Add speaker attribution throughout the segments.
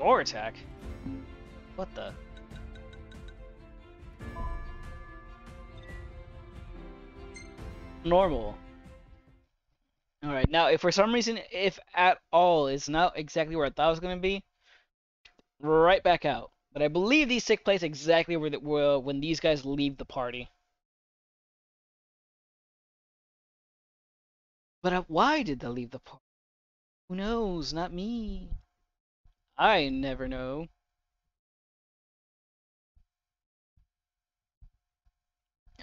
Speaker 1: Score attack? What the? Normal. Alright, now if for some reason, if at all, it's not exactly where I thought it was going to be, right back out. But I believe these take place exactly where, the, where when these guys leave the party. But uh, why did they leave the party? Who knows? Not me. I never know.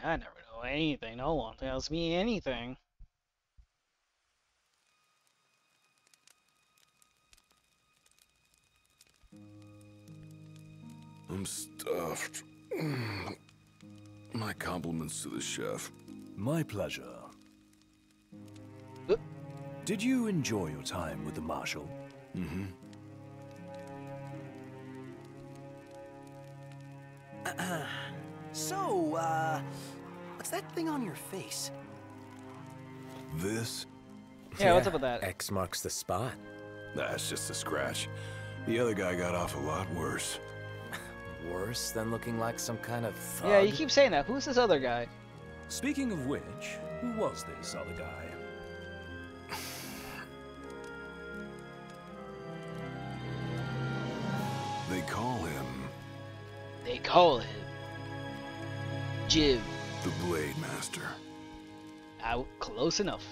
Speaker 1: I never know anything. No one tells me anything.
Speaker 2: I'm stuffed. My compliments to the chef.
Speaker 3: My pleasure.
Speaker 1: Uh.
Speaker 3: Did you enjoy your time with the Marshal?
Speaker 2: Mm-hmm.
Speaker 4: So, uh, what's that thing on your face?
Speaker 2: This?
Speaker 1: Yeah, what's up with that?
Speaker 5: X marks the spot.
Speaker 2: That's just a scratch. The other guy got off a lot worse.
Speaker 5: Worse than looking like some kind of thug.
Speaker 1: Yeah, you keep saying that. Who's this other guy?
Speaker 3: Speaking of which, who was this other guy?
Speaker 2: Call him
Speaker 1: Jiv.
Speaker 2: the Blade Master.
Speaker 1: Out close enough.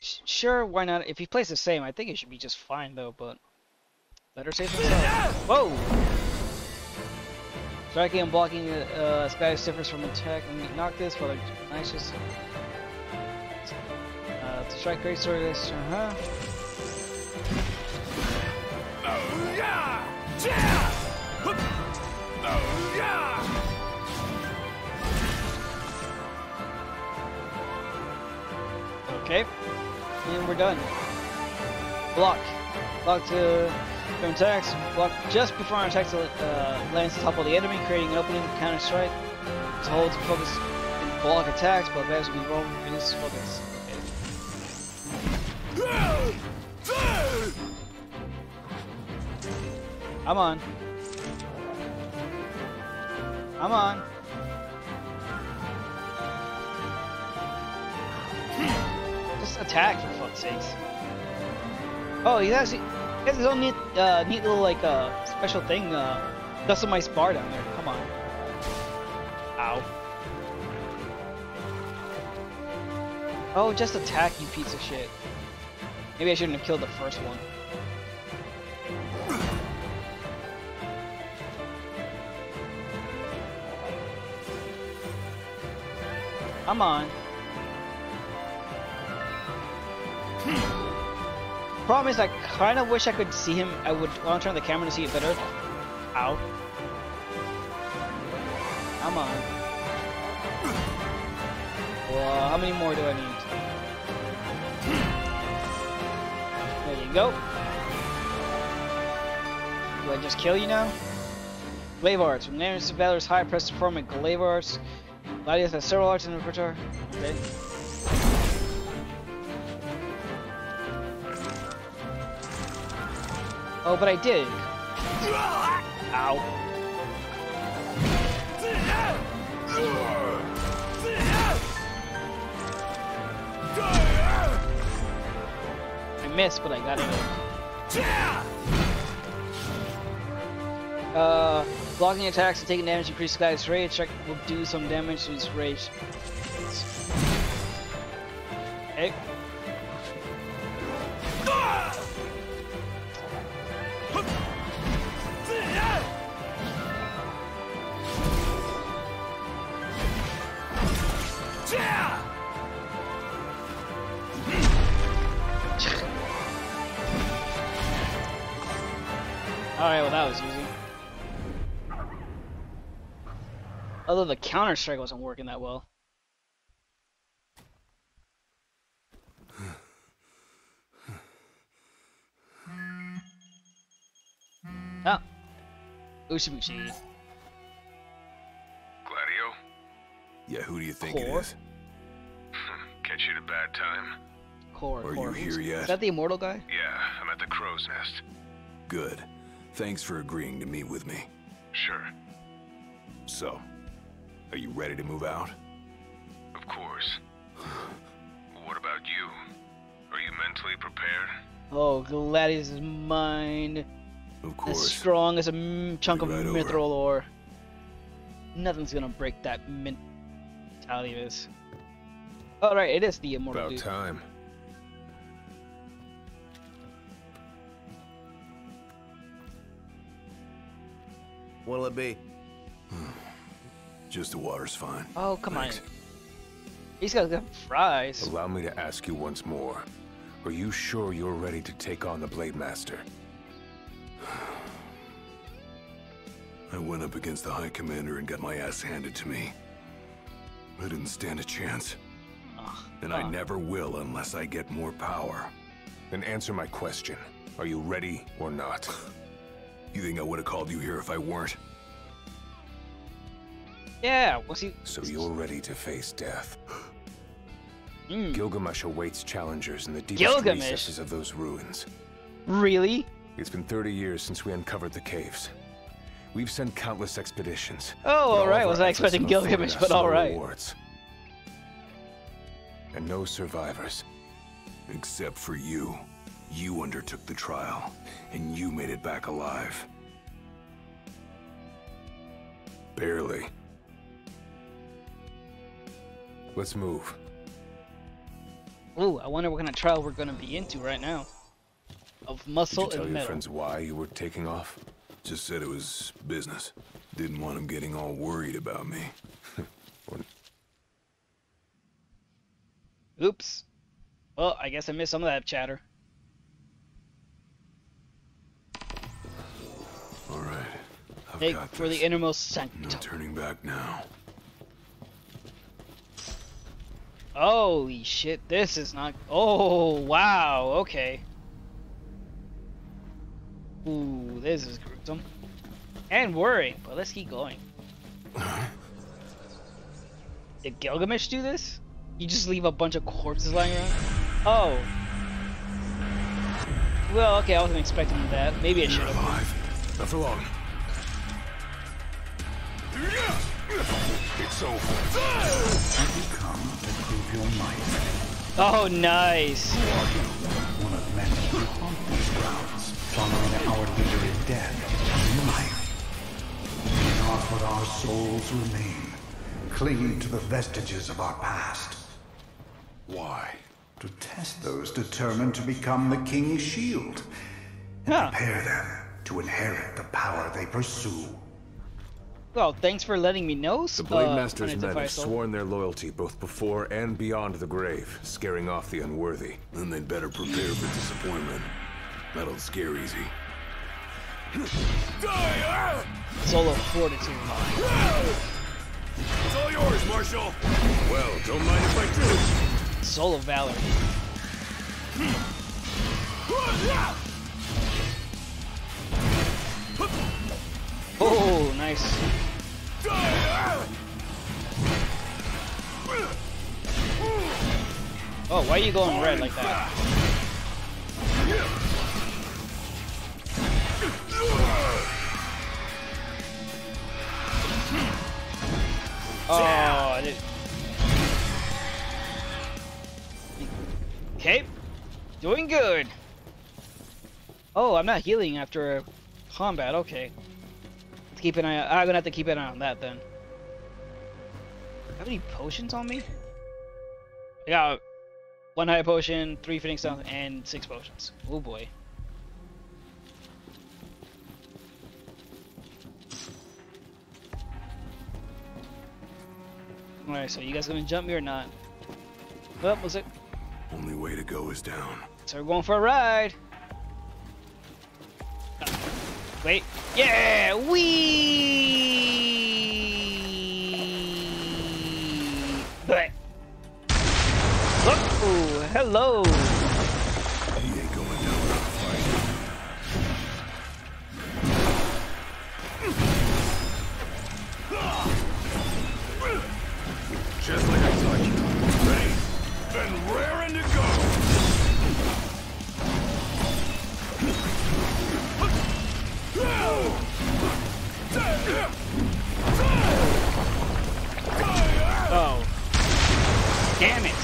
Speaker 1: Sure, why not? If he plays the same, I think it should be just fine though, but better safe than sorry. Whoa! Striking and blocking uh, Sky's differs from attack and knock this, but like, nice just uh, to strike great sword this, uh-huh. Okay. And we're done. Block. Block to from attacks. Block just before an attack uh, lands on top of the enemy, creating an opening counter strike. To hold to focus and block attacks, but advantage will be rolled in this focus. I'm on. I'm on. Just attack for fuck's sakes. Oh, he has he has his own neat, uh, neat little like uh special thing, uh, customized bar down there. Come on. Ow. Oh, just attack, you piece of shit. Maybe I shouldn't have killed the first one. Come on. Hmm. Problem is, I kind of wish I could see him. I would want to turn the camera to see it better. Ow. Come on. Well, how many more do I need? There you go. Do I just kill you now? Glaive Arts. When Valor's high, press to perform a Glaive Arts. Gladius has several arts in the repertoire. Okay. Oh, but I did. Ow. I missed, but I got it. Uh, blocking attacks and taking damage increases guy's rage. Check will do some damage to his rage. Okay. Although the counter strike wasn't working that well. Ah. Ushibushi.
Speaker 2: Gladio? Yeah, who do you think
Speaker 1: Cor?
Speaker 2: it is?
Speaker 6: Catch
Speaker 2: catch you at a bad time?
Speaker 1: Cor,
Speaker 2: Are
Speaker 1: Cor.
Speaker 2: you here yet?
Speaker 1: Is that the immortal guy?
Speaker 2: Yeah, I'm at the crow's nest. Good. Thanks for agreeing to meet with me. Sure. So, are you ready to move out? Of course. what about you? Are you mentally prepared?
Speaker 1: Oh, Gladius' mind
Speaker 2: Of course.
Speaker 1: as strong as a m- chunk of
Speaker 2: Be right over.
Speaker 1: mithril ore. Nothing's gonna break that mentality of his. All right, it is the immortal
Speaker 2: About
Speaker 1: dude.
Speaker 2: time.
Speaker 5: What'll it be?
Speaker 2: Just the water's fine.
Speaker 1: Oh, come
Speaker 2: Thanks.
Speaker 1: on. He's got good fries.
Speaker 6: Allow me to ask you once more. Are you sure you're ready to take on the Blade Master?
Speaker 2: I went up against the High Commander and got my ass handed to me. I didn't stand a chance. And I never will unless I get more power.
Speaker 6: Then answer my question. Are you ready or not?
Speaker 2: You think I would have called you here if I weren't?
Speaker 1: Yeah, was he?
Speaker 6: So you're ready to face death.
Speaker 1: Mm,
Speaker 6: Gilgamesh awaits challengers in the deepest
Speaker 1: Gilgamesh?
Speaker 6: recesses of those ruins.
Speaker 1: really?
Speaker 6: It's been 30 years since we uncovered the caves. We've sent countless expeditions.
Speaker 1: Oh,
Speaker 6: all
Speaker 1: right. Was I expecting Gilgamesh? But all right.
Speaker 6: rewards. And no survivors.
Speaker 2: Except for you. You undertook the trial, and you made it back alive.
Speaker 6: Barely. Let's move.
Speaker 1: Ooh, I wonder what kind of trial we're gonna be into right now. Of
Speaker 6: Did you
Speaker 1: muscle
Speaker 6: tell
Speaker 1: and
Speaker 6: your friends why you were taking off?
Speaker 2: Just said it was business. Didn't want them getting all worried about me.
Speaker 1: Oops. Well, I guess I missed some of that chatter.
Speaker 2: All right. I've
Speaker 1: Make
Speaker 2: got
Speaker 1: for the
Speaker 2: innermost
Speaker 1: innermost
Speaker 2: No
Speaker 1: sanctum.
Speaker 2: turning back now.
Speaker 1: Holy shit, this is not. Oh, wow, okay. Ooh, this is gruesome. And worrying, but let's keep going. Did Gilgamesh do this? You just leave a bunch of corpses lying around? Oh. Well, okay, I wasn't expecting that. Maybe I should have.
Speaker 2: alive.
Speaker 6: Not for long. It's over.
Speaker 7: Come your might.
Speaker 1: Oh, nice.
Speaker 7: One of many who haunt these grounds, following our leader in death and life. Be not what our souls remain, clinging to the vestiges of our past.
Speaker 2: Why?
Speaker 7: To test those determined to become the King's shield,
Speaker 1: Huh.
Speaker 7: prepare them to inherit the power they pursue.
Speaker 1: Well, thanks for letting me know.
Speaker 6: The Blade
Speaker 1: uh,
Speaker 6: Master's men have sworn their loyalty both before and beyond the grave, scaring off the unworthy.
Speaker 2: Then they'd better prepare for disappointment. That'll scare easy.
Speaker 1: Solo fortitude.
Speaker 2: It's all yours, Marshal! Well, don't mind if I do.
Speaker 1: Soul of Valor. Oh, nice. Oh, why are you going red like that? Oh. Okay, doing good. Oh, I'm not healing after combat. Okay, Let's keep an eye. I'm gonna have to keep an eye on that then. Have any potions on me? I got one high potion, three fitting stone, and six potions. Oh boy. Alright, so you guys gonna jump me or not? Well, was it?
Speaker 2: Only way to go is down.
Speaker 1: So we're going for a ride. Wait. Yeah! Wee! Bleh. Oh, hello. Damn it!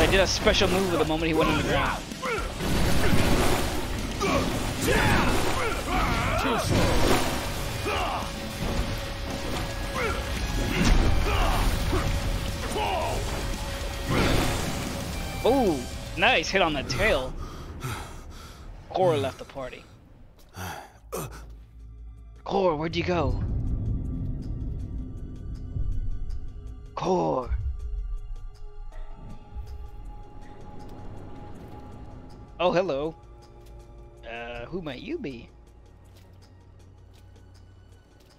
Speaker 1: I did a special move at the moment he went on the ground. Oh, nice hit on the tail. Cor left the party. Cor, where'd you go? Cor. Oh, hello. Uh, who might you be?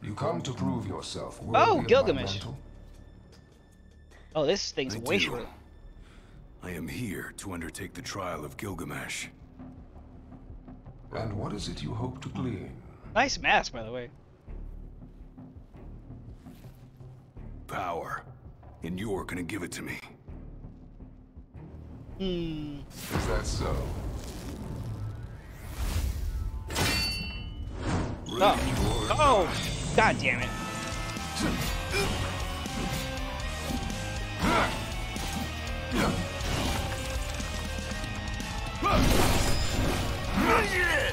Speaker 8: You come to prove yourself worthy
Speaker 1: Oh,
Speaker 8: of my
Speaker 1: Gilgamesh.
Speaker 8: mantle?
Speaker 1: Oh, this thing's
Speaker 2: I
Speaker 1: way
Speaker 2: do.
Speaker 1: short.
Speaker 2: I am here to undertake the trial of Gilgamesh.
Speaker 8: And what is it you hope to glean?
Speaker 1: Nice mask, by the way.
Speaker 2: Power. And you're gonna give it to me.
Speaker 1: Hmm.
Speaker 8: Is that so?
Speaker 1: Oh. Oh! God damn it.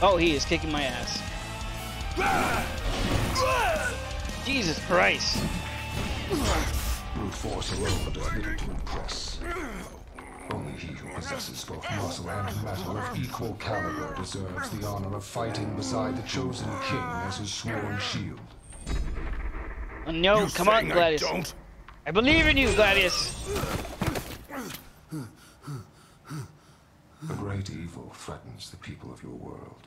Speaker 1: Oh, he is kicking my ass. Jesus Christ.
Speaker 8: Brute force alone does little to impress. Only he who possesses both muscle and metal of equal caliber deserves the honor of fighting beside the chosen king as his sworn shield.
Speaker 1: No,
Speaker 2: You
Speaker 1: come on,
Speaker 2: saying I
Speaker 1: Gladius.
Speaker 2: don't?
Speaker 1: I believe in you, Gladius.
Speaker 8: A great evil threatens the people of your world.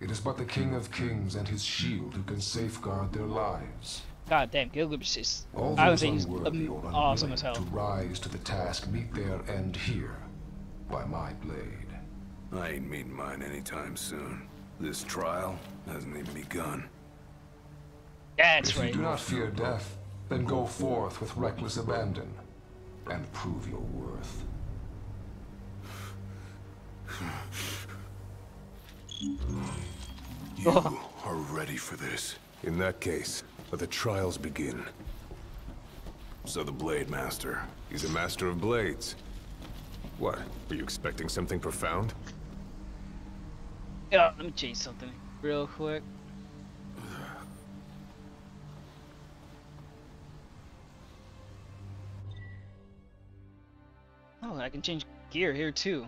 Speaker 8: It is but the King of Kings and his shield who can safeguard their lives.
Speaker 1: God damn, Gilgamesh is.
Speaker 8: All
Speaker 1: I would
Speaker 8: those
Speaker 1: say he's um, awesome as hell.
Speaker 8: to rise to the task meet their end here by my blade.
Speaker 2: I ain't meeting mine anytime soon. This trial hasn't even begun.
Speaker 1: That's
Speaker 8: if you do not fear death, then go forth with reckless abandon and prove your worth.
Speaker 2: You are ready for this.
Speaker 6: In that case, let the trials begin.
Speaker 2: So the Blade Master.
Speaker 6: He's a master of blades. What? Were you expecting something profound?
Speaker 1: Yeah, let me change something real quick. Oh, I can change gear here too.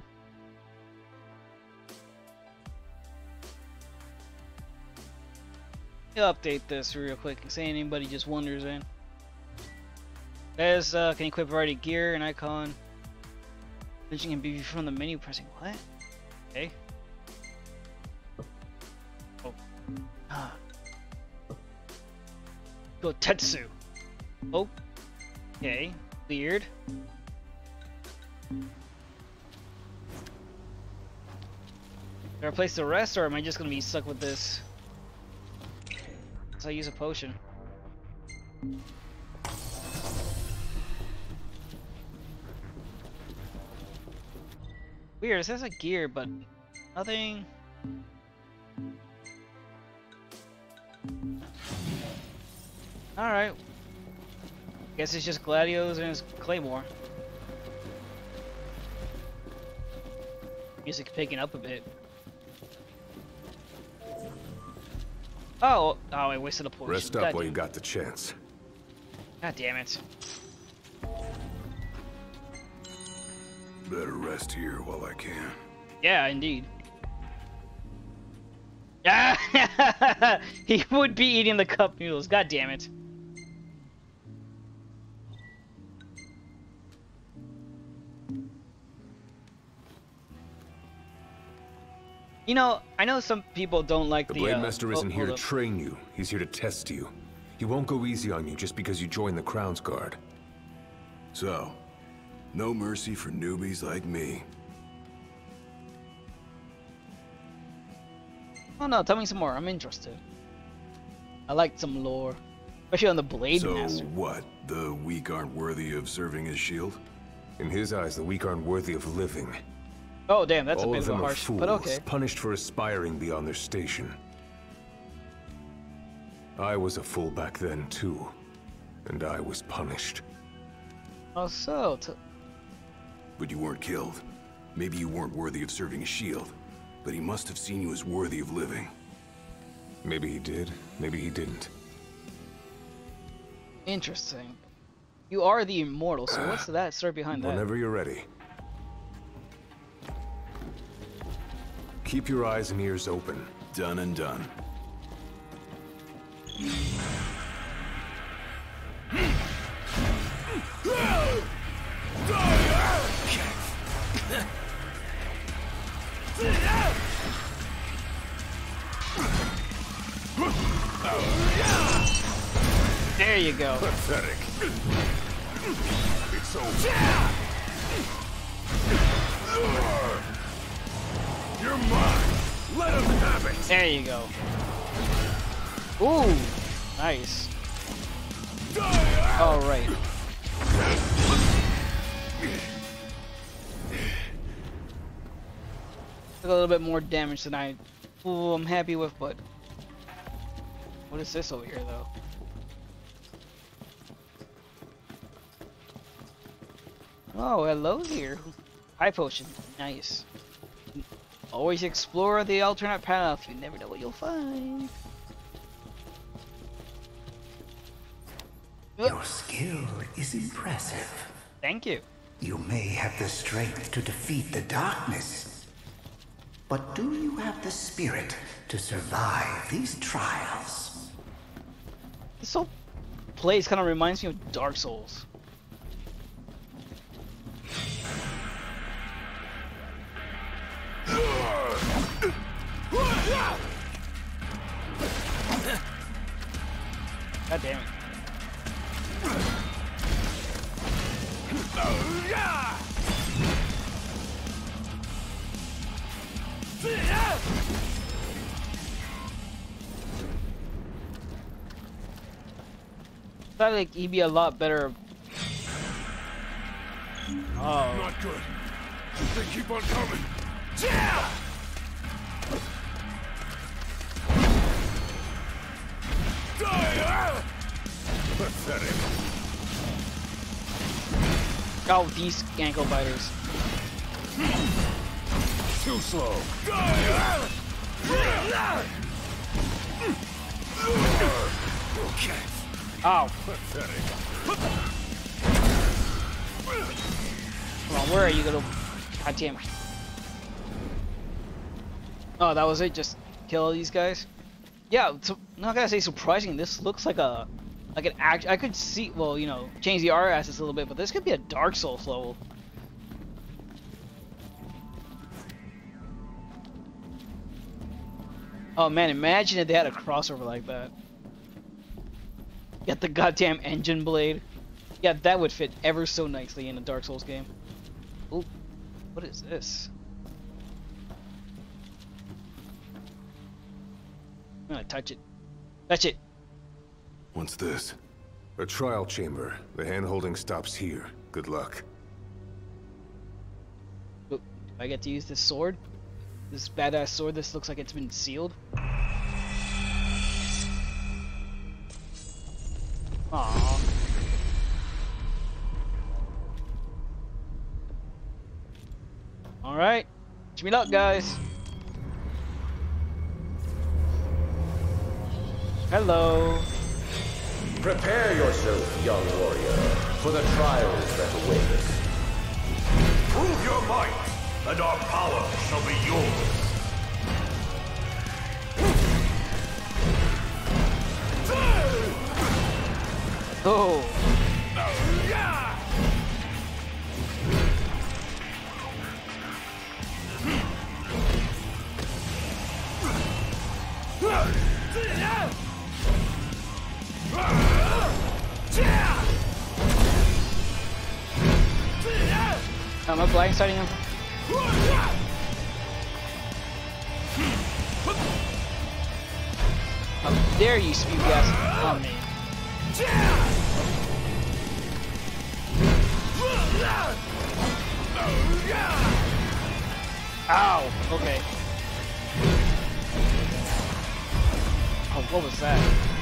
Speaker 1: Update this real quick in case anybody just wonders in. There's uh, can equip variety gear and icon. Switching can be from the menu pressing what? Okay. Oh. Ah. Go Tetsu. Oh. Okay. Weird. Do I replace the rest or am I just gonna be stuck with this? So I use a potion. Weird, it says a gear, but nothing. Alright. Guess it's just Gladios and Claymore. Music picking up a bit. Oh, oh, I wasted a potion.
Speaker 6: Rest up while you got the chance.
Speaker 1: God damn it.
Speaker 2: Better rest here while I can.
Speaker 1: Yeah, indeed. He would be eating the cup noodles. God damn it. You know, I know some people don't like
Speaker 6: The
Speaker 1: the.
Speaker 6: Blade
Speaker 1: uh,
Speaker 6: Master
Speaker 1: oh,
Speaker 6: isn't here to
Speaker 1: up.
Speaker 6: train you. He's here to test you. He won't go easy on you just because you joined the Crownsguard.
Speaker 2: So, no mercy for newbies like me.
Speaker 1: Oh no, tell me some more. I'm interested. I like some lore, especially on the Blade
Speaker 2: so
Speaker 1: Master.
Speaker 2: what? The weak aren't worthy of serving as shield?
Speaker 6: In his eyes, the weak aren't worthy of living.
Speaker 1: Oh damn, that's
Speaker 6: All
Speaker 1: a
Speaker 6: of
Speaker 1: bit of
Speaker 6: them
Speaker 1: a
Speaker 6: are
Speaker 1: harsh,
Speaker 6: fools,
Speaker 1: but okay.
Speaker 6: punished for aspiring beyond their station. I was a fool back then, too. And I was punished.
Speaker 1: Oh, so.
Speaker 2: but you weren't killed. Maybe you weren't worthy of serving a shield, but he must have seen you as worthy of living.
Speaker 6: Maybe he did, maybe he didn't.
Speaker 1: Interesting. You are the immortal, so what's that story behind that?
Speaker 6: Whenever you're ready. Keep your eyes and ears open.
Speaker 2: Done and done.
Speaker 1: There you go.
Speaker 2: Pathetic. It's over.
Speaker 1: There you go. Ooh, nice. All right. Took a little bit more damage than I, ooh, I'm happy with, but what is this over here though? Oh, hello here. High potion, nice. Always explore the alternate path. You never know what you'll find.
Speaker 7: Your skill is impressive.
Speaker 1: Thank you.
Speaker 7: You may have the strength to defeat the darkness. But do you have the spirit to survive these trials?
Speaker 1: This whole place kind of reminds me of Dark Souls. God damn it. Thought like he'd be a lot better. Oh,
Speaker 2: Not good. They keep on coming. Pathetic.
Speaker 1: Oh, these ankle biters.
Speaker 6: Too slow.
Speaker 1: Oh, come on, where are you, little? God damn it. Oh, that was it. Just kill all these guys. Yeah, so, not gonna say surprising. This looks like a like an act. I could see. Well, you know, change the art assets a little bit, but this could be a Dark Souls level. Oh man, imagine if they had a crossover like that. Get the goddamn Genji Blade. Yeah, that would fit ever so nicely in a Dark Souls game. Ooh, what is this? I'm gonna touch it. Touch it.
Speaker 2: What's this?
Speaker 6: A trial chamber. The hand-holding stops here. Good luck.
Speaker 1: Do I get to use this sword? This badass sword. This looks like it's been sealed. Aww. Alright. Wish me luck, guys. Hello.
Speaker 9: Prepare yourself, young warrior, for the trials that await.
Speaker 2: Prove your might, and our power shall be yours.
Speaker 1: Oh. Am I blindsiding him? How dare you spew gas on me? Ow! Okay. Oh, what was that?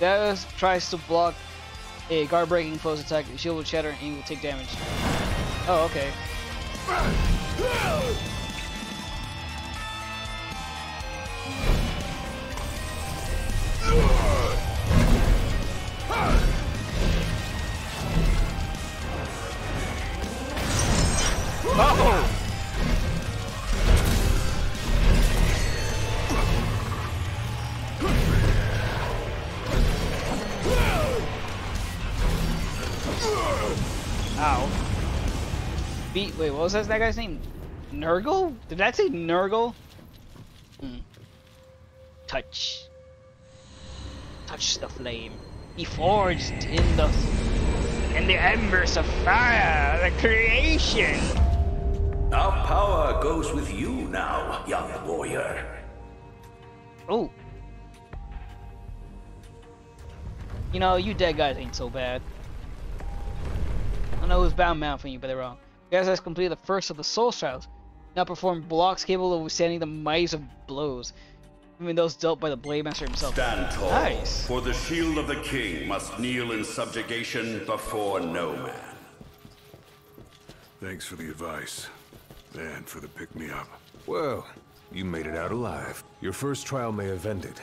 Speaker 1: That tries to block a guard breaking foe's attack. The shield will shatter and he will take damage. Oh, okay. Oh! Ow. Beat. Wait, what was that, that guy's name? Nurgle? Did that say Nurgle? Hmm. Touch. Touch the flame. He forged in the in the embers of fire, the creation.
Speaker 10: Our power goes with you now, young warrior.
Speaker 1: Oh. You know, you dead guys ain't so bad. I know who's bound mouth from you, but they're wrong. You guys have completed the first of the soul trials. Now perform blocks capable of withstanding the might of blows. Even those dealt by the Blade Master himself.
Speaker 11: Stand tall,
Speaker 1: Nice.
Speaker 11: for the shield of the king must kneel in subjugation before no man.
Speaker 2: Thanks for the advice. And for the pick-me-up.
Speaker 6: Well, you made it out alive. Your first trial may have ended,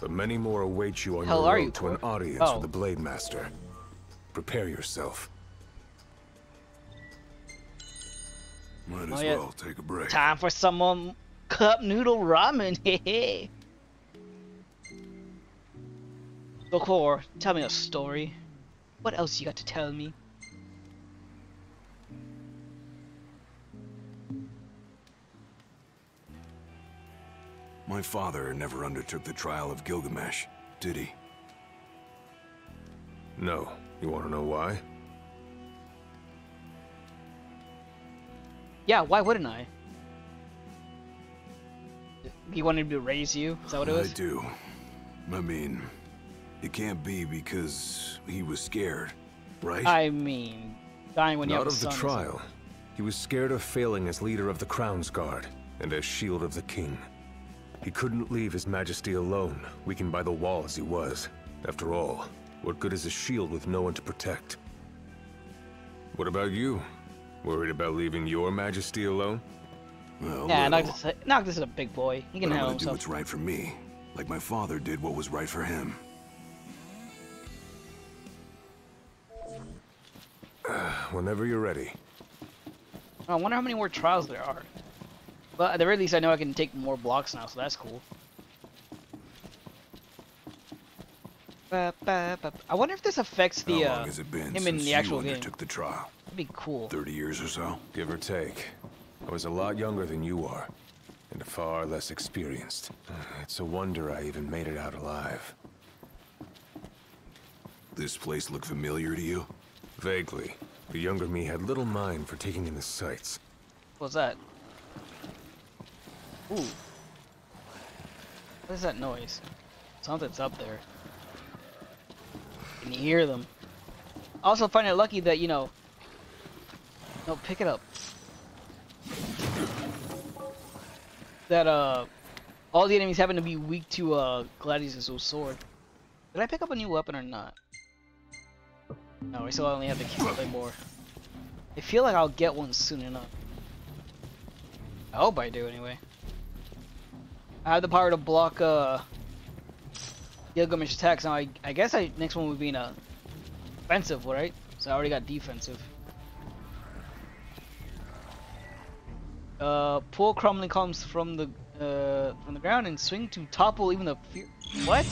Speaker 6: but many more await you on
Speaker 1: Hell
Speaker 6: your
Speaker 1: are
Speaker 6: road
Speaker 1: you,
Speaker 6: to an audience
Speaker 1: Oh.
Speaker 6: with the Blade Master. Prepare yourself.
Speaker 2: Might
Speaker 1: Oh,
Speaker 2: as
Speaker 1: yeah.
Speaker 2: well take a break.
Speaker 1: Time for some um, cup noodle ramen. Hehe. Dokor, tell me a story. What else you got to tell me?
Speaker 2: My father never undertook the trial of Gilgamesh, did he?
Speaker 6: No. You want to know why?
Speaker 1: Yeah, why wouldn't I? He wanted me to raise you? Is that what it was?
Speaker 2: I do. I mean, it can't be because he was scared, right?
Speaker 1: I mean, dying when you
Speaker 6: Not
Speaker 1: have a
Speaker 6: of the trial. He was scared of failing as leader of the Crownsguard and as shield of the king. He couldn't leave His Majesty alone, weakened by the wall as he was. After all, what good is a shield with no one to protect? What about you? Worried about leaving your Majesty alone?
Speaker 2: Well,
Speaker 1: Yeah,
Speaker 2: little,
Speaker 1: Noctis, Noctis is a big boy. He can
Speaker 2: but I'm
Speaker 1: handle
Speaker 2: gonna do what's right for me, like my father did what was right for him.
Speaker 6: Whenever you're ready.
Speaker 1: I wonder how many more trials there are. But at the very least, I know I can take more blocks now, so that's cool. I wonder if this affects the
Speaker 2: How
Speaker 1: uh,
Speaker 2: long has it been
Speaker 1: him
Speaker 2: since
Speaker 1: in the
Speaker 2: you
Speaker 1: actual game.
Speaker 2: undertook the trial?
Speaker 1: That'd be cool.
Speaker 2: 30 years or so?
Speaker 6: Give or take. I was a lot younger than you are, and far less experienced. Uh, it's a wonder I even made it out alive.
Speaker 2: This place look familiar to you?
Speaker 6: Vaguely. The younger me had little mind for taking in the sights.
Speaker 1: What's that? Ooh. What is that noise? Something's up there. Can you hear them? I also find it lucky that, you know... No, pick it up. That, uh... All the enemies happen to be weak to, uh, Gladius' sword. Did I pick up a new weapon or not? No, I still only have the Claymore. I feel like I'll get one soon enough. I hope I do anyway. I have the power to block uh Gilgamesh attacks. Now I, I guess I next one would be in a offensive, right? So I already got defensive. Uh, pull crumbling columns from the uh from the ground and swing to topple even the fear. What?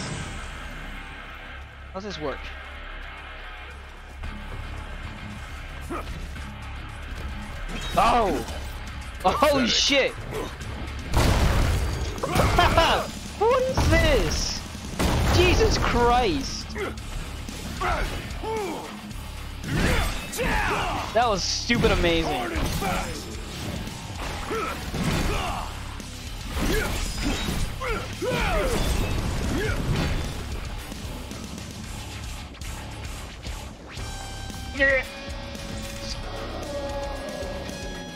Speaker 1: How's this work? Oh! Oh shit! what is this? Jesus Christ! That was stupid amazing.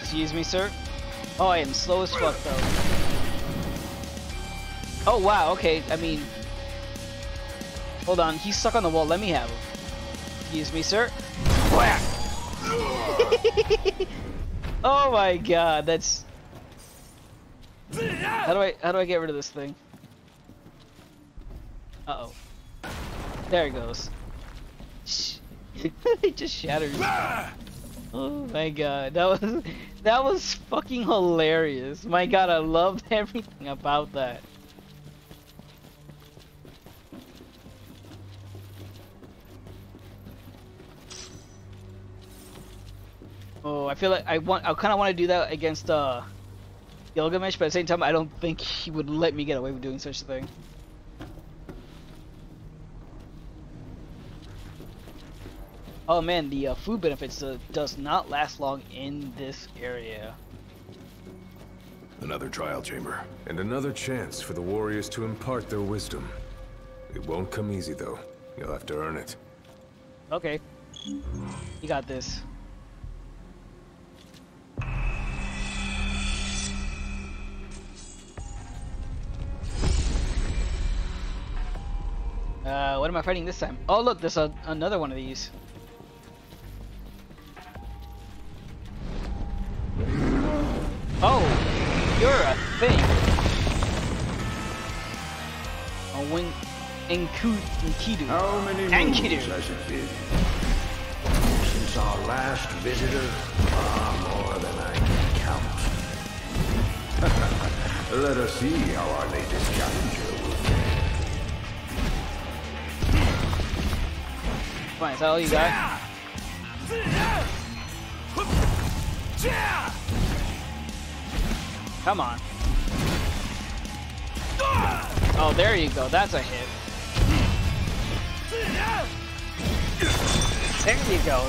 Speaker 1: Excuse me, sir. Oh, I am slow as fuck, though. Oh, wow, okay, I mean... Hold on, he's stuck on the wall. Let me have him. Excuse me, sir. Oh my god, that's... How do I how do I get rid of this thing? Uh oh. There it goes. it just shatters. Oh my god, that was that was fucking hilarious. My god, I loved everything about that. Oh, I feel like I want I kind of want to do that against uh Gilgamesh, but at the same time I don't think he would let me get away with doing such a thing. Oh man, the uh, food benefits uh, does not last long in this area.
Speaker 2: Another trial chamber.
Speaker 6: And another chance for the warriors to impart their wisdom. It won't come easy though. You'll have to earn it.
Speaker 1: Okay. You got this. Uh, what am I fighting this time? Oh look, there's a, another one of these. Oh, you're a thing. A wing, Enku, Enkidu.
Speaker 10: How many
Speaker 1: Enkidu.
Speaker 10: has it been? Since our last visitor? Far more than I can count. Let us see how our latest challenger
Speaker 1: Fine, is that all you got? Come on. Oh, there you go. That's a hit. There you go.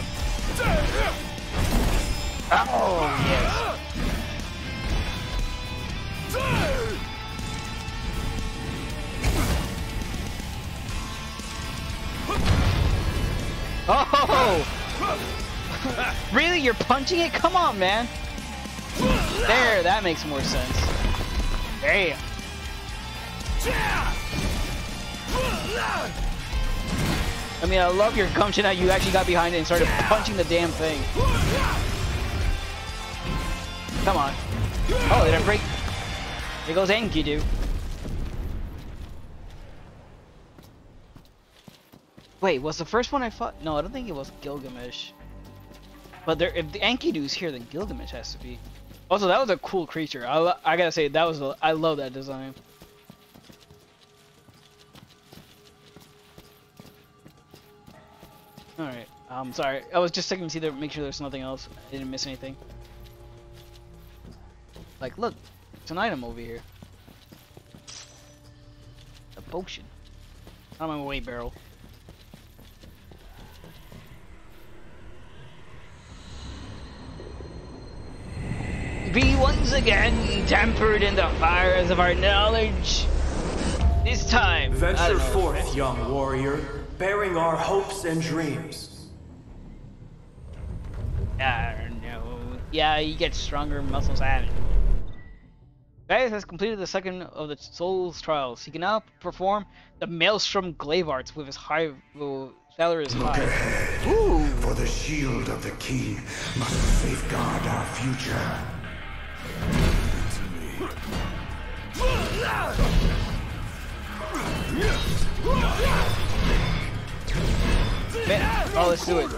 Speaker 1: Oh, yes. Oh! really? You're punching it? Come on, man. There, that makes more sense. Damn. I mean, I love your gumption that you actually got behind it and started punching the damn thing. Come on. Oh, they did I break? There goes Enkidu. Wait, was the first one I fought? No, I don't think it was Gilgamesh. But there, if the Enkidu's here, then Gilgamesh has to be. Also, that was a cool creature. I, I gotta say, that was a, I love that design. Alright, um, sorry. I was just checking to see there, make sure there's nothing else. I didn't miss anything. Like, look, it's an item over here. A potion. On my way, barrel. Be once again tempered in the fires of our knowledge. This time,
Speaker 12: Venture forth, young warrior, bearing our hopes and dreams.
Speaker 1: Don't know. Yeah, you get stronger muscles at it. Gaius has completed the second of the Souls trials. He can now perform the Maelstrom Glaive Arts with his high uh, salary is high.
Speaker 7: For the shield of the king must safeguard our future.
Speaker 1: Man, oh, let's do it.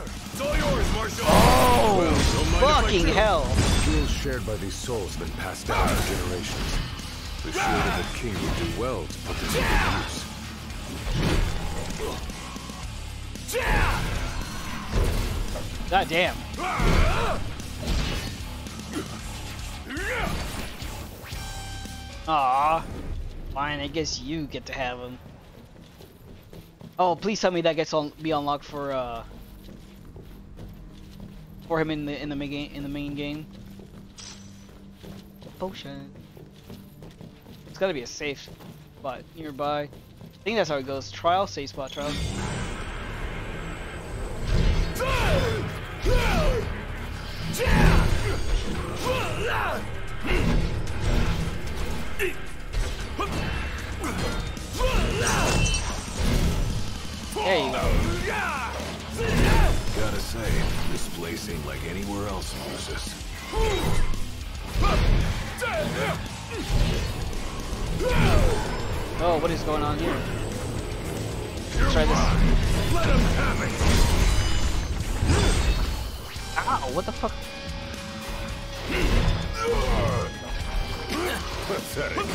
Speaker 1: Oh, fucking hell.
Speaker 6: The skills shared by these souls have been passed down for generations. The shield of the king would do well to put this into use.
Speaker 1: God damn. Aw. Fine, I guess you get to have him. Oh, please tell me that gets on be unlocked for uh for him in the in the main game in the main game. Potion. It's gotta be a safe spot nearby. I think that's how it goes. Trial, safe spot, trial.
Speaker 2: Gotta say, this place ain't like anywhere else Moses.
Speaker 1: Oh, what is going on here? Let's try this.
Speaker 2: Let him have it!
Speaker 1: Ow, what the fuck?
Speaker 2: Pathetic.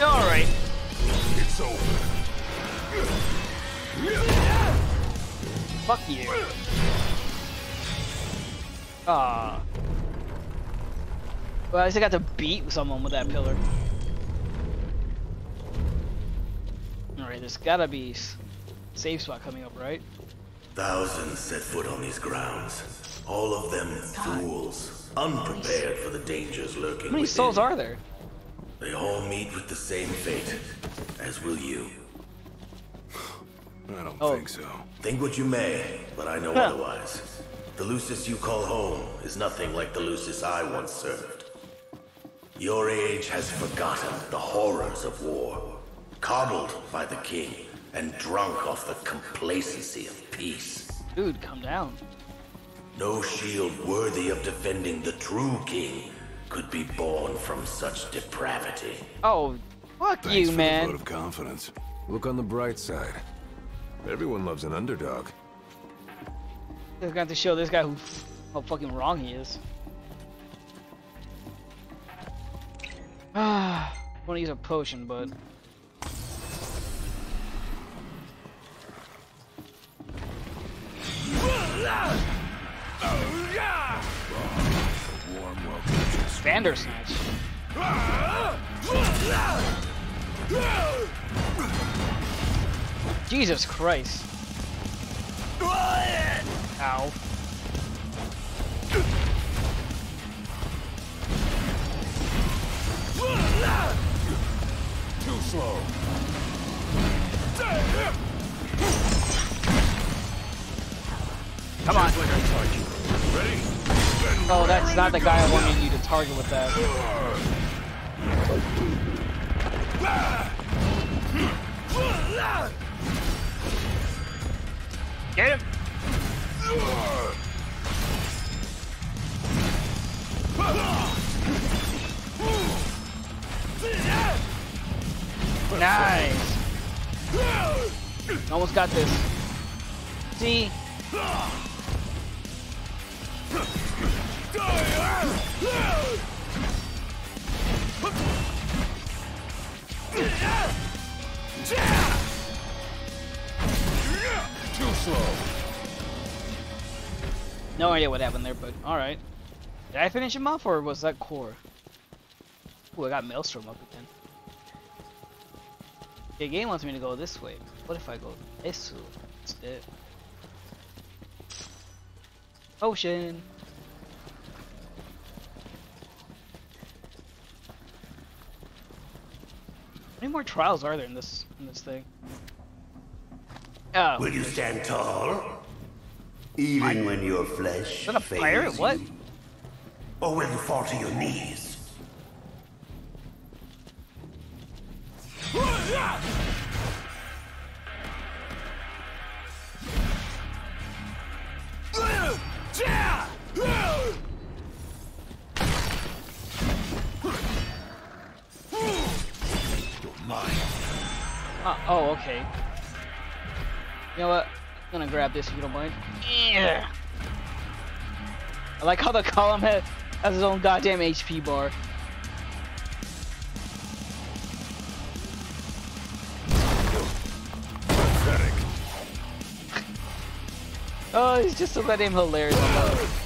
Speaker 1: Alright.
Speaker 2: It's over.
Speaker 1: Fuck you. Ah. Well, at least I got to beat someone with that pillar. Alright, there's gotta be s- safe spot coming up, right?
Speaker 10: Thousands set foot on these grounds. All of them fools, unprepared for the dangers lurking
Speaker 1: How many
Speaker 10: within.
Speaker 1: souls are there?
Speaker 10: They all meet with the same fate, as will you.
Speaker 2: I don't
Speaker 1: Oh.
Speaker 2: think so.
Speaker 10: Think what you may, but I know
Speaker 1: Huh.
Speaker 10: otherwise. The Lucis you call home is nothing like the Lucis I once served. Your age has forgotten the horrors of war, coddled by the king, and drunk off the complacency of peace.
Speaker 1: Dude, come down.
Speaker 10: No shield worthy of defending the true king could be born from such depravity.
Speaker 1: Oh, fuck
Speaker 6: Thanks
Speaker 1: you,
Speaker 6: for the
Speaker 1: man.
Speaker 6: vote of confidence. Look on the bright side. Everyone loves an underdog.
Speaker 1: Just got to show this guy who how fucking wrong he is. Ah, want to use a potion, but Bandersnatch. Jesus Christ. Ow.
Speaker 2: Too slow.
Speaker 1: Come on.
Speaker 2: Ready?
Speaker 1: Oh, that's not the guy I wanted you to target with that. Get him! Nice! Almost got this. See?
Speaker 2: Too slow.
Speaker 1: No idea what happened there, but alright. Did I finish him off or was that Cor? Ooh, I got Maelstrom up again. The game wants me to go this way. What if I go this way instead? Potion! How many more trials are there in this in this thing? Oh,
Speaker 10: Will you stand tall? Even when your flesh
Speaker 1: is that a pirate?
Speaker 10: fails
Speaker 1: What?
Speaker 10: Or will you fall to your knees?
Speaker 1: You know what? I'm gonna grab this if you don't mind. Yeah. I like how the column head has his own goddamn HP bar. Oh, he's just so goddamn hilarious. I love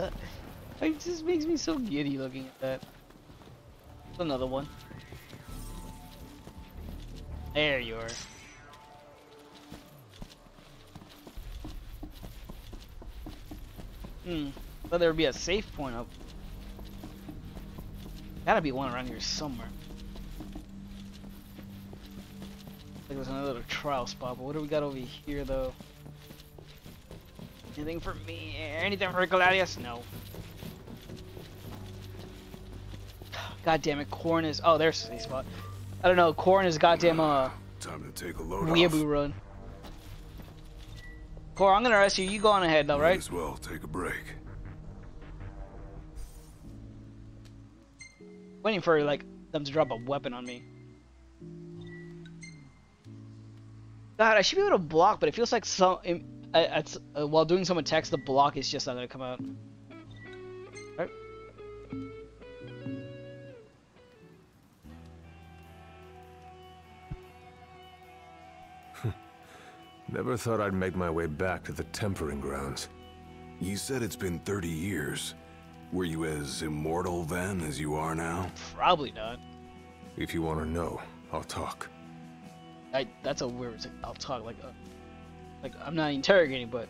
Speaker 1: it. it just makes me so giddy looking at that. Another one. There you are. Hmm. Thought there would be a safe point up. Gotta be one around here somewhere. Like there's another little trial spot, but what do we got over here though? Anything for me? Anything for Gladius? No. God damn it, corn is. Oh, there's a spot. I don't know. Corn is goddamn uh.
Speaker 2: Time to take a load
Speaker 1: Weeaboo
Speaker 2: off.
Speaker 1: run. Cor, I'm gonna arrest you. You go on ahead, though,
Speaker 2: Might
Speaker 1: right?
Speaker 2: as well take a break.
Speaker 1: Waiting for like them to drop a weapon on me. God, I should be able to block, but it feels like some. im- I- At, uh, while doing some attacks, the block is just not gonna come out.
Speaker 6: Never thought I'd make my way back to the tempering grounds.
Speaker 2: You said it's been 30 years. Were you as immortal then as you are now?
Speaker 1: Probably not.
Speaker 6: If you want to know, I'll talk.
Speaker 1: I, that's a weird. Like, I'll talk like, uh, like I'm not interrogating, but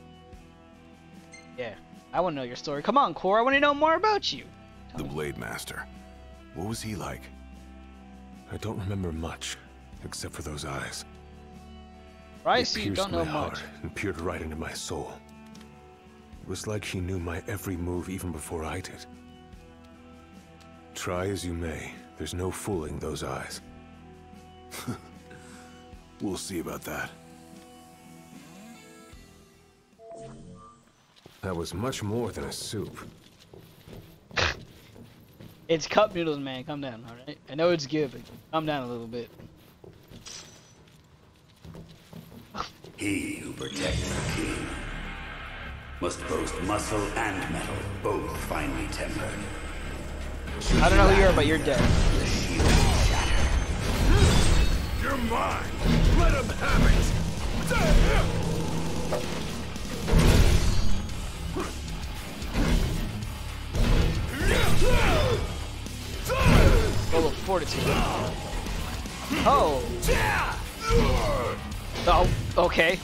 Speaker 1: yeah, I want to know your story. Come on, Cor. I want to know more about you.
Speaker 2: The Blade Master. What was he like?
Speaker 6: I don't remember much, except for those eyes.
Speaker 1: Right,
Speaker 6: They
Speaker 1: so you don't know
Speaker 6: my
Speaker 1: much.
Speaker 6: heart and peered right into my soul. It was like he knew my every move even before I did. Try as you may, there's no fooling those eyes.
Speaker 2: We'll see about that.
Speaker 6: That was much more than a soup.
Speaker 1: It's cup noodles, man. Calm down, all right? I know it's good, but calm down a little bit.
Speaker 11: He who protects the king must boast muscle and metal, both finely tempered.
Speaker 1: I don't know who you are, but you're dead.
Speaker 11: The shield shattered.
Speaker 2: You're mine! Let him have
Speaker 1: Full of fortitude. Oh. Oh, okay.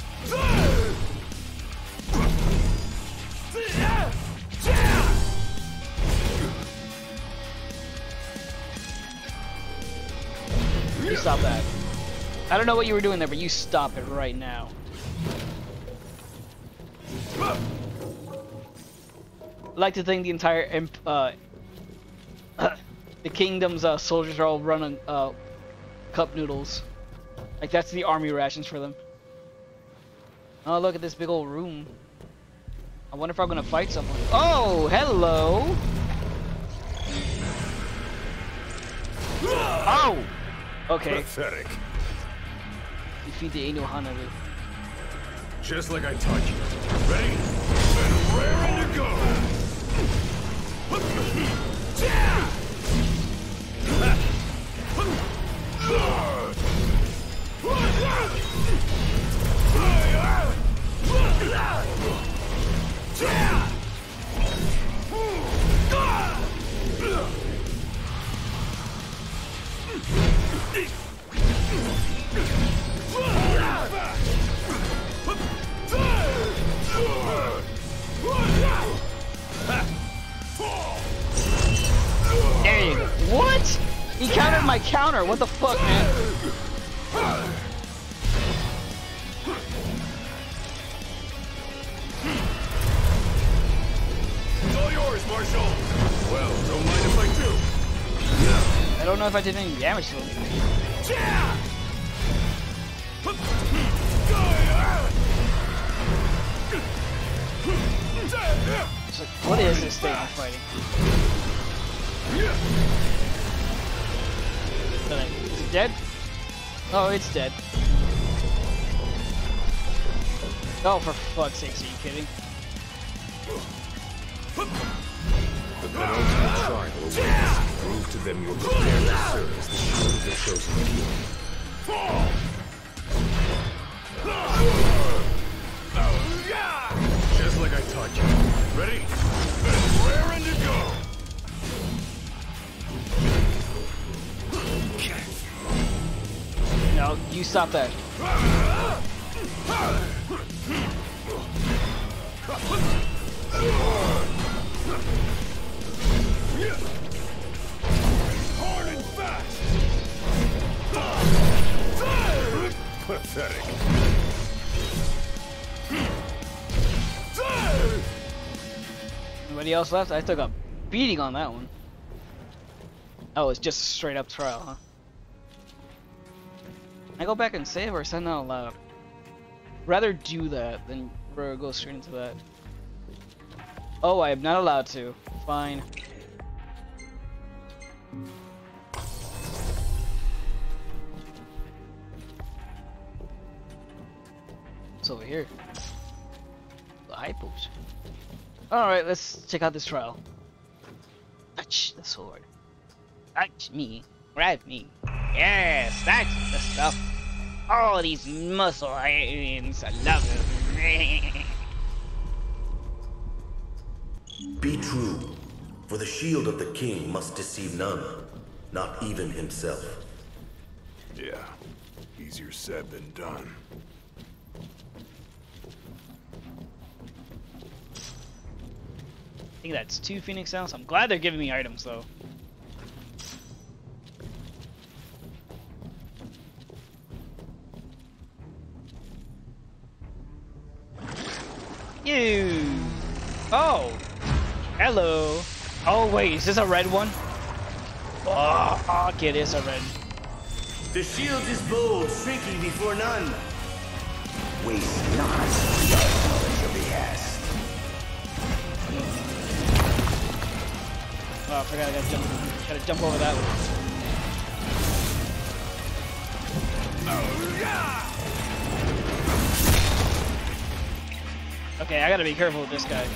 Speaker 1: You stop that. I don't know what you were doing there, but you stop it right now. I like to think the entire uh, the kingdom's uh, soldiers are all running uh, cup noodles. Like that's the army rations for them. Oh, look at this big old room. I wonder if I'm gonna fight someone. Oh, hello. Oh. Okay.
Speaker 6: Pathetic.
Speaker 1: Defeat the Inu Hanaru.
Speaker 6: Just like I taught you.
Speaker 2: Ready? And raring to go!
Speaker 1: There go. What? He countered my counter. What the fuck, man?
Speaker 2: It's all yours, Marshal! Well, don't mind if I do.
Speaker 1: I don't know if I did any damage to him. What is this thing I'm fighting? Is it dead? Oh, it's dead. Oh, for fuck's sake, are you kidding?
Speaker 6: The awaits. Prove to them you're prepared to serve as the shield of the chosen king. Just like I taught you.
Speaker 2: Ready? And raring to go!
Speaker 1: No, you stop that.
Speaker 2: Hard
Speaker 6: Pathetic.
Speaker 1: Anybody else left? I took a beating on that one. Oh, it's just a straight up trial, huh? I go back and save or send out loud? Rather do that than go straight into that. Oh, I am not allowed to. Fine. What's over here? The high post. Alright, let's check out this trial. Touch the sword. Touch me. Grab me. Yes, that's the stuff. All these muscle aliens, I love them.
Speaker 10: Be true, for the shield of the king must deceive none, not even himself.
Speaker 2: Yeah, easier said than done.
Speaker 1: Think that's two Phoenix Downs. I'm glad they're giving me items though. You. Oh. Hello. Oh wait, is this a red one? Oh, fuck, it is a red.
Speaker 10: The shield is bold, shrinking before none.
Speaker 11: Waste not
Speaker 1: Oh, I forgot I gotta jump. Gotta jump over that one. Okay, I gotta be careful with this guy.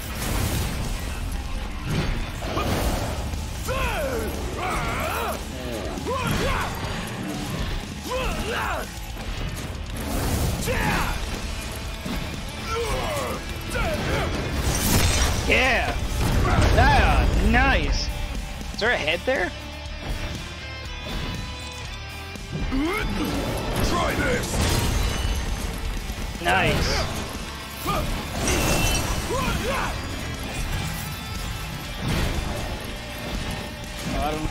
Speaker 1: Yeah! Ah, nice! Is there a head there?
Speaker 2: Try this!
Speaker 1: Nice. Oh, I don't...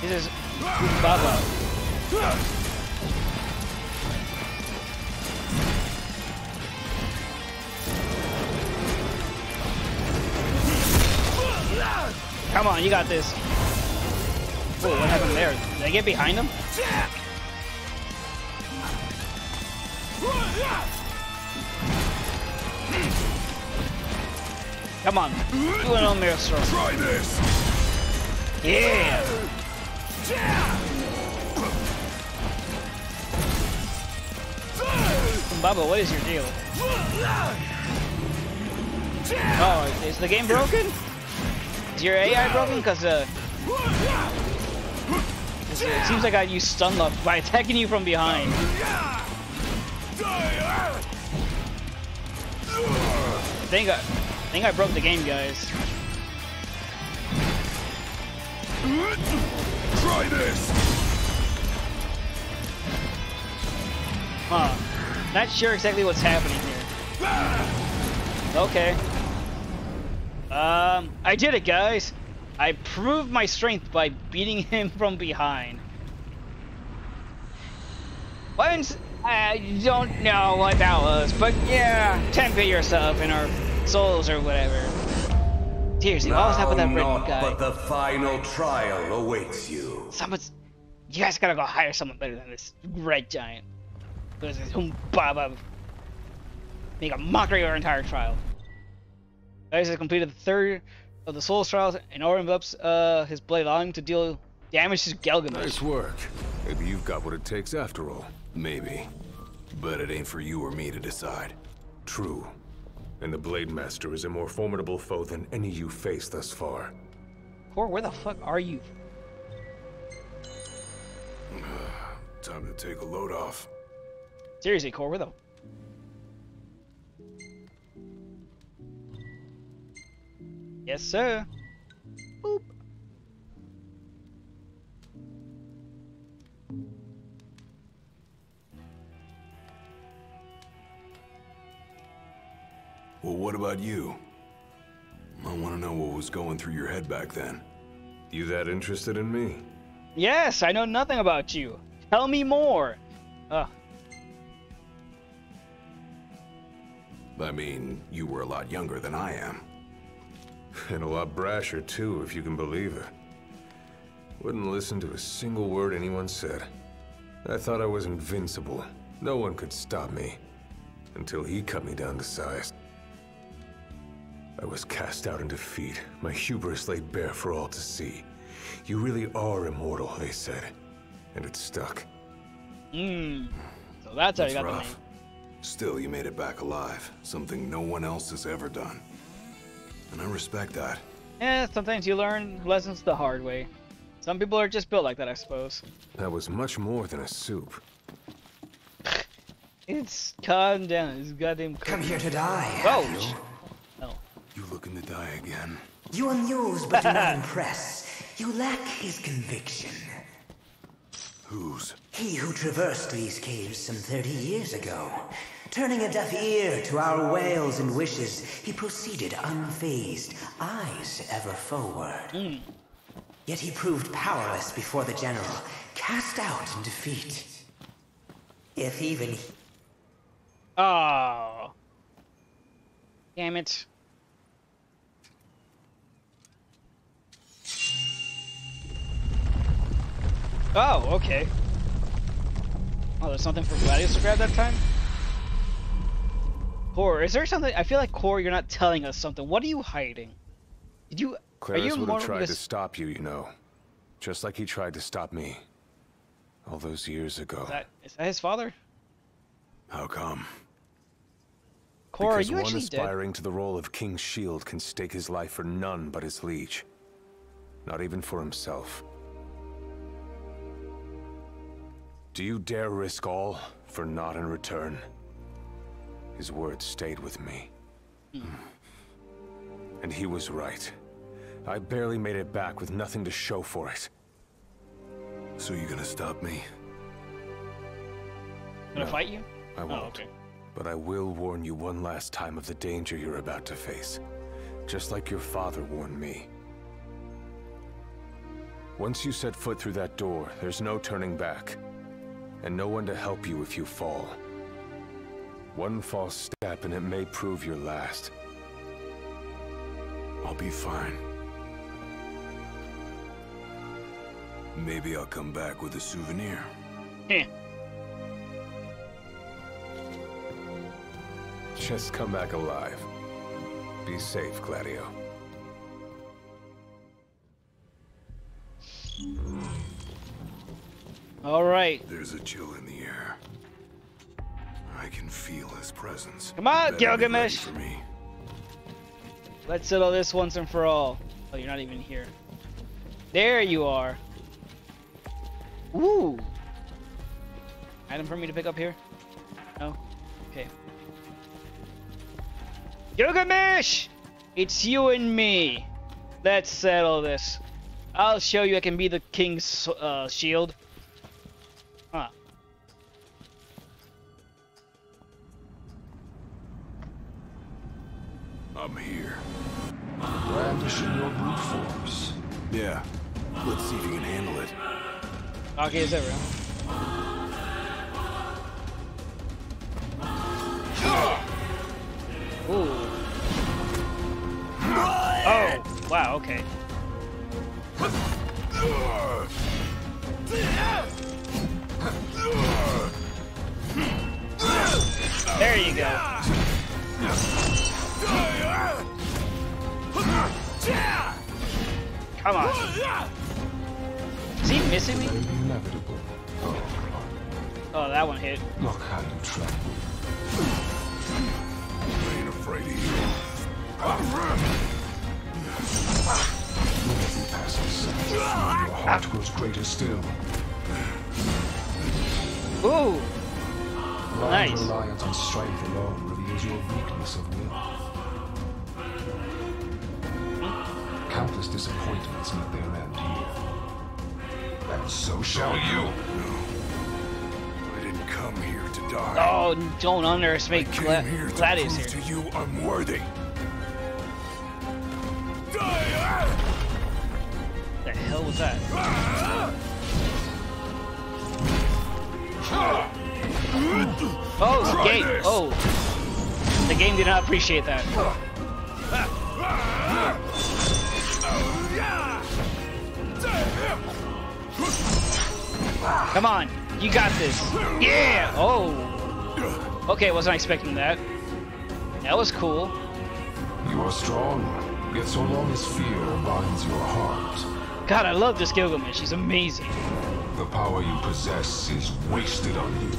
Speaker 1: This is Baba. Come on, you got this. Oh, what happened there? Did I get behind him? Come on, do an Elmir stroke.
Speaker 2: Try this!
Speaker 1: Yeah! Bubba, what is your deal? Oh, is the game broken? Is your AI broken? Because uh, it seems like I used stun lock by attacking you from behind. I think I, I think I broke the game, guys.
Speaker 2: Try this!
Speaker 1: Huh. Not sure exactly what's happening here. Okay. Um, I did it, guys. I proved my strength by beating him from behind. Once, I don't know what that was, but yeah, temper yourself in our souls or whatever. Seriously, what was up with that red guy?
Speaker 11: but the final trial awaits you.
Speaker 1: Someone's, you guys gotta go hire someone better than this red giant. This is Humbaba. Make a mockery of our entire trial. Guys has completed the third of the Souls trials and Orin ups uh, his blade, allowing him to deal damage to Gilgamesh.
Speaker 6: Nice work. Maybe you've got what it takes after all.
Speaker 2: Maybe. But it ain't for you or me to decide.
Speaker 6: True. And the Blade Master is a more formidable foe than any you faced thus far.
Speaker 1: Cor, where the fuck are you?
Speaker 2: Time to take a load off.
Speaker 1: Seriously, Cor, where the... Yes, sir. Boop.
Speaker 2: Well, what about you? I want to know what was going through your head back then.
Speaker 6: You that interested in me?
Speaker 1: Yes, I know nothing about you. Tell me more. Ugh.
Speaker 2: I mean, you were a lot younger than I am.
Speaker 6: And a lot brasher, too, if you can believe it. Wouldn't listen to a single word anyone said. I thought I was invincible. No one could stop me. Until he cut me down to size. I was cast out in defeat, my hubris laid bare for all to see. You really are immortal, they said. And it stuck.
Speaker 1: Mmm. So that's how you got
Speaker 2: rough. the name. Still, you made it back alive. Something no one else has ever done. And I respect that.
Speaker 1: Yeah, sometimes you learn lessons the hard way. Some people are just built like that, I suppose.
Speaker 6: That was much more than a soup.
Speaker 1: it's calm down. It's goddamn.
Speaker 13: Come here to die.
Speaker 1: Oh.
Speaker 2: No. You looking to die again?
Speaker 13: You amuse, but do not impress. You lack his conviction.
Speaker 2: Whose?
Speaker 13: He who traversed these caves some 30 years ago. Turning a deaf ear to our wails and wishes, he proceeded unfazed, eyes ever forward.
Speaker 1: Mm.
Speaker 13: Yet he proved powerless before the general, cast out in defeat. If even...
Speaker 1: Oh. Damn it. Oh, okay. Oh, there's something for Gladius to grab that time? Cor, is there something? I feel like Cor, you're not telling us something. What are you hiding? Did you? Are you
Speaker 6: would have tried to stop you, you know, just like he tried to stop me. All those years ago.
Speaker 1: Is that, is that his father?
Speaker 2: How come?
Speaker 1: Cor,
Speaker 6: because one aspiring
Speaker 1: dead?
Speaker 6: to the role of King's Shield can stake his life for none but his liege. Not even for himself. Do you dare risk all for naught in return? His words stayed with me. Hmm. And he was right. I barely made it back with nothing to show for it.
Speaker 2: So you gonna stop me?
Speaker 1: Gonna
Speaker 6: No,
Speaker 1: fight you?
Speaker 6: I won't.
Speaker 1: Oh, okay.
Speaker 6: But I will warn you one last time of the danger you're about to face. Just like your father warned me. Once you set foot through that door, there's no turning back. And no one to help you if you fall. One false step and it may prove your last.
Speaker 2: I'll be fine. Maybe I'll come back with a souvenir.
Speaker 1: Heh.
Speaker 6: Just come back alive. Be safe, Gladio.
Speaker 1: All right.
Speaker 2: There's a chill in the air. I can feel his presence.
Speaker 1: Come on, Gilgamesh.
Speaker 2: Me.
Speaker 1: Let's settle this once and for all. Oh, you're not even here. There you are. Ooh. Item for me to pick up here? No? Okay. Gilgamesh! It's you and me. Let's settle this. I'll show you I can be the king's uh, shield.
Speaker 2: I'm here.
Speaker 8: Brandishing your brute force.
Speaker 2: Yeah. Let's see if you can handle it.
Speaker 1: Okay, is that real? Ooh. Oh, wow, okay. There you go. Come on. Is he missing me?
Speaker 8: Inevitable.
Speaker 1: Oh, that one hit.
Speaker 8: Look how you tremble.
Speaker 2: I ain't afraid of you.
Speaker 8: With every passing second, your heart grows greater still.
Speaker 1: Ooh. Nice.
Speaker 8: reliance on strength alone reveals your weakness of will. Countless disappointments met their end here. And so shall you. No.
Speaker 2: I didn't come here to die.
Speaker 1: Oh, don't underestimate
Speaker 2: I came
Speaker 1: Gla
Speaker 2: here to
Speaker 1: Gladius
Speaker 2: prove
Speaker 1: here.
Speaker 2: to you I'm worthy.
Speaker 1: The hell was that? Oh, the game. Oh. The game did not appreciate that. Come on, you got this. Yeah. Oh. Okay, wasn't expecting that. That was cool.
Speaker 8: You are strong, yet so long as fear binds your heart.
Speaker 1: God, I love this Gilgamesh. She's amazing.
Speaker 8: The power you possess is wasted on you.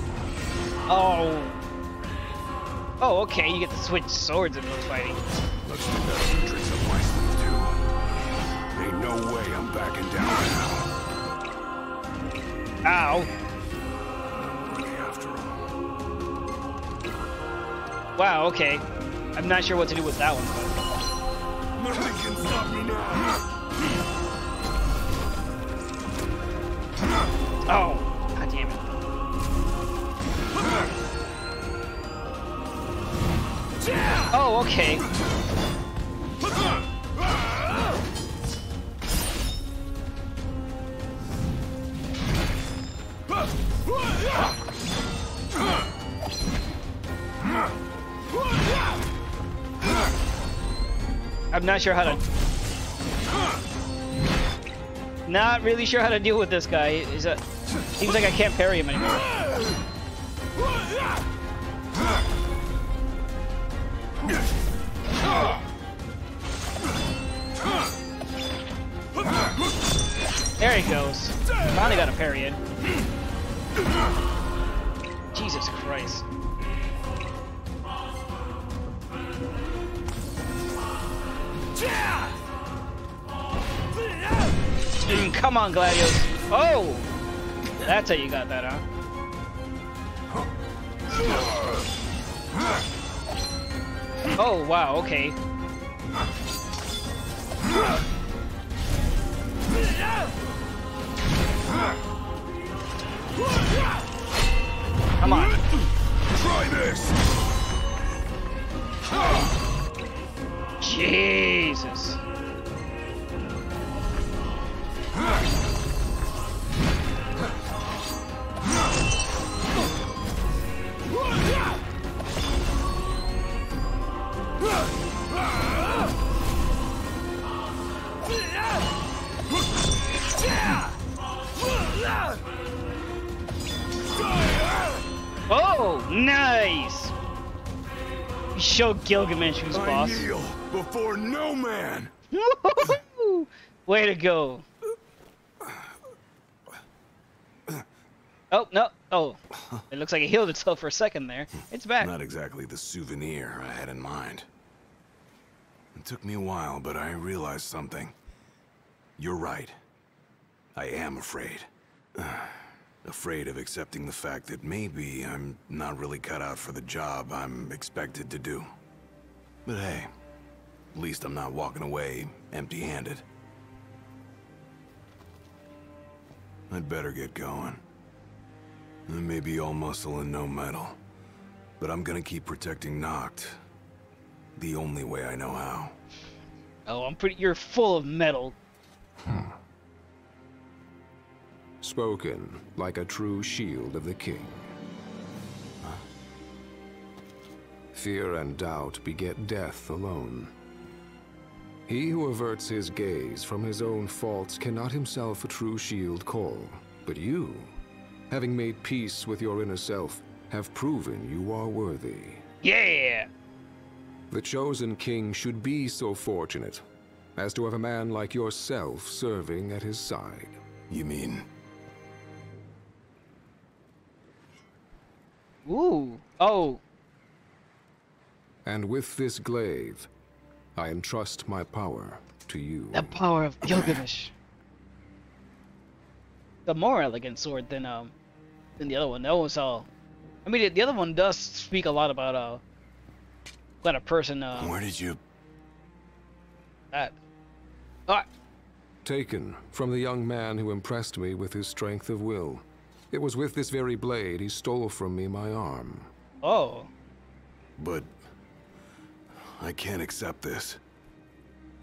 Speaker 1: Oh. Oh, okay, you get to switch swords in those fighting.
Speaker 2: Looks like that's some tricks up my too. Ain't no way I'm backing down now.
Speaker 1: Ow. Wow, okay. I'm not sure what to do with that one.
Speaker 2: Nothing can stop me now.
Speaker 1: Oh, god damn it. Oh, okay. I'm not sure how to... Not really sure how to deal with this guy. Is a... Seems like I can't parry him anymore. There he goes. Finally got a parry in. Jesus Christ. Mm, come on, Gladios. Oh! That's how you got that, huh? Oh, wow, okay. Come on.
Speaker 2: Try this.
Speaker 1: Jesus. Nice! You showed Gilgamesh who's
Speaker 2: I
Speaker 1: boss.
Speaker 2: kneel before no man.
Speaker 1: Way to go. Oh, no. Oh, it looks like it healed itself for a second there. It's back.
Speaker 2: Not exactly the souvenir I had in mind. It took me a while, but I realized something. You're right. I am afraid. afraid of accepting the fact that maybe I'm not really cut out for the job I'm expected to do. But hey, at least I'm not walking away empty-handed. I'd better get going. I may be all muscle and no metal, but I'm gonna keep protecting Noct the only way I know how.
Speaker 1: Oh, I'm pretty. You're full of metal. Hmm.
Speaker 8: Spoken like a true shield of the king. Fear and doubt beget death alone. He who averts his gaze from his own faults cannot himself a true shield call. But you, having made peace with your inner self, have proven you are worthy.
Speaker 1: Yeah.
Speaker 8: The chosen king should be so fortunate as to have a man like yourself serving at his side.
Speaker 2: You mean
Speaker 1: Ooh. Oh.
Speaker 8: And with this glaive, I entrust my power to you.
Speaker 1: The power of Gilgamesh. The more elegant sword than um than the other one. That one's all. I mean, the other one does speak a lot about uh what a person uh.
Speaker 2: Where did you?
Speaker 1: That. Alright.
Speaker 8: Taken from the young man who impressed me with his strength of will. It was with this very blade he stole from me my arm.
Speaker 1: Oh.
Speaker 2: But I can't accept this.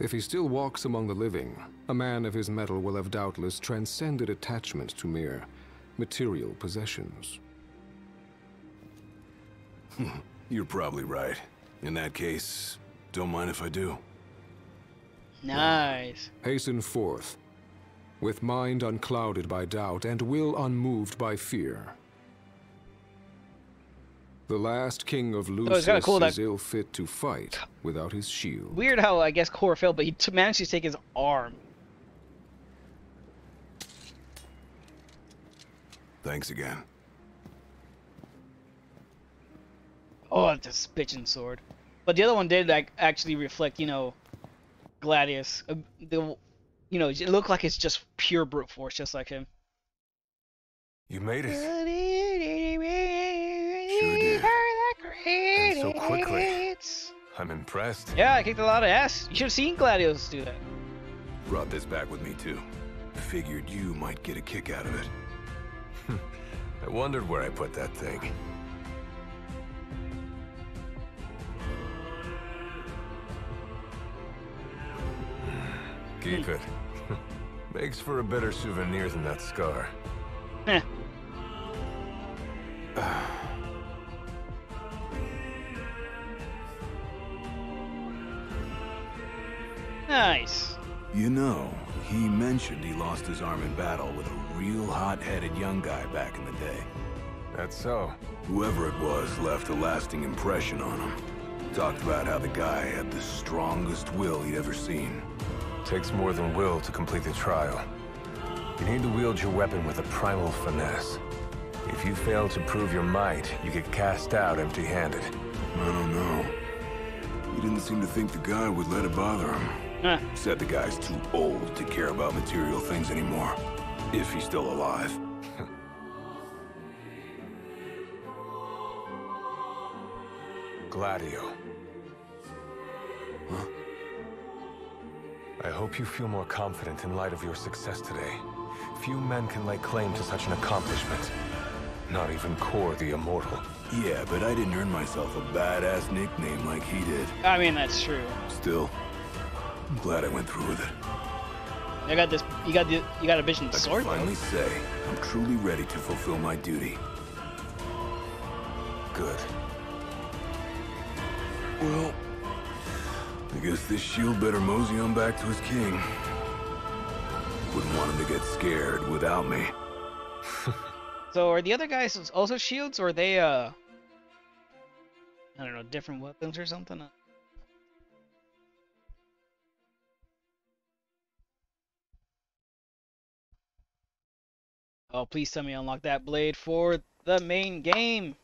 Speaker 8: If he still walks among the living, a man of his metal will have doubtless transcended attachment to mere material possessions.
Speaker 2: You're probably right. In that case, don't mind if I do.
Speaker 1: Nice.
Speaker 8: Hasten forth. With mind unclouded by doubt and will unmoved by fear. The last king of Lucis
Speaker 1: kinda cool
Speaker 8: is
Speaker 1: that-
Speaker 8: ill fit to fight without his shield.
Speaker 1: Weird how I guess Cor failed, but he t managed to take his arm.
Speaker 2: Thanks again.
Speaker 1: Oh, it's a bitchin' sword. But the other one did like actually reflect, you know, Gladius. Uh, the, you know, it looked like it's just pure brute force, just like him.
Speaker 6: You made it.
Speaker 2: Sure did.
Speaker 6: And so quickly. I'm impressed.
Speaker 1: Yeah, I kicked a lot of ass. You should have seen Gladius do that.
Speaker 2: Brought this back with me too. Figured you might get a kick out of it.
Speaker 6: I wondered where I put that thing. Keep it. Makes for a better souvenir than that scar.
Speaker 1: Heh. nice.
Speaker 2: You know, he mentioned he lost his arm in battle with a real hot-headed young guy back in the day.
Speaker 6: That's so.
Speaker 2: Whoever it was left a lasting impression on him. Talked about how the guy had the strongest will he'd ever seen.
Speaker 6: Takes more than will to complete the trial. You need to wield your weapon with a primal finesse. If you fail to prove your might, you get cast out empty-handed.
Speaker 2: I don't know. He didn't seem to think the guy would let it bother him.
Speaker 1: Huh.
Speaker 2: Said the guy's too old to care about material things anymore. If he's still alive.
Speaker 6: Gladio. I hope you feel more confident in light of your success today. Few men can lay claim to such an accomplishment. Not even Cor the Immortal.
Speaker 2: Yeah, but I didn't earn myself a badass nickname like he did.
Speaker 1: I mean, that's true.
Speaker 2: Still, I'm glad I went through with it.
Speaker 1: I got this. You got the. You got a bitchin'
Speaker 2: I can
Speaker 1: sword. though.
Speaker 2: finally say I'm truly ready to fulfill my duty.
Speaker 6: Good.
Speaker 2: Well, I guess this shield better mosey on back to his king. Wouldn't want him to get scared without me.
Speaker 1: So are the other guys also shields, or are they uh? I don't know, different weapons or something. Oh, please tell me I unlock that blade for the main game.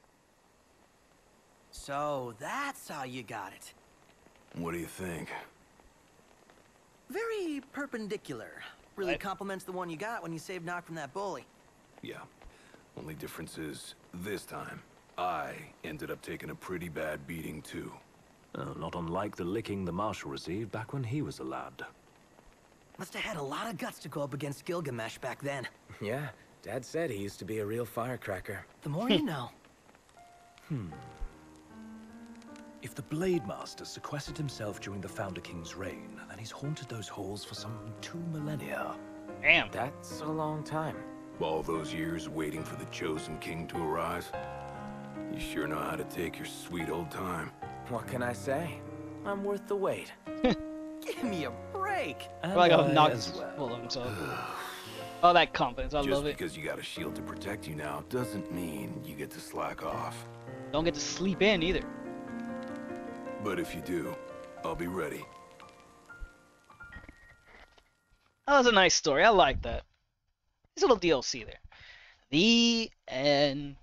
Speaker 4: So that's how you got it.
Speaker 2: What do you think?
Speaker 4: Very perpendicular. Really
Speaker 1: Right.
Speaker 4: complements the one you got when you saved Noct from that bully.
Speaker 2: Yeah. Only difference is, this time, I ended up taking a pretty bad beating too.
Speaker 3: Oh, not unlike the licking the Marshal received back when he was a lad.
Speaker 4: Must have had a lot of guts to go up against Gilgamesh back then.
Speaker 5: Yeah, Dad said he used to be a real firecracker.
Speaker 4: The more you know.
Speaker 3: Hmm. If the Blade Master sequestered himself during the Founder King's reign, then he's haunted those halls for some two millennia.
Speaker 1: Damn.
Speaker 5: That's a long time.
Speaker 2: All those years waiting for the chosen king to arise. You sure know how to take your sweet old time.
Speaker 5: What can I say? I'm worth the wait.
Speaker 4: Give me a break.
Speaker 1: I feel like I'll
Speaker 3: I
Speaker 1: knock
Speaker 3: as well.
Speaker 1: full of himself. Oh, that confidence. I
Speaker 2: Just
Speaker 1: love it.
Speaker 2: Just because you got a shield to protect you now doesn't mean you get to slack off.
Speaker 1: Don't get to sleep in either.
Speaker 2: But if you do, I'll be ready.
Speaker 1: That was a nice story. I like that. There's a little DLC there. The end.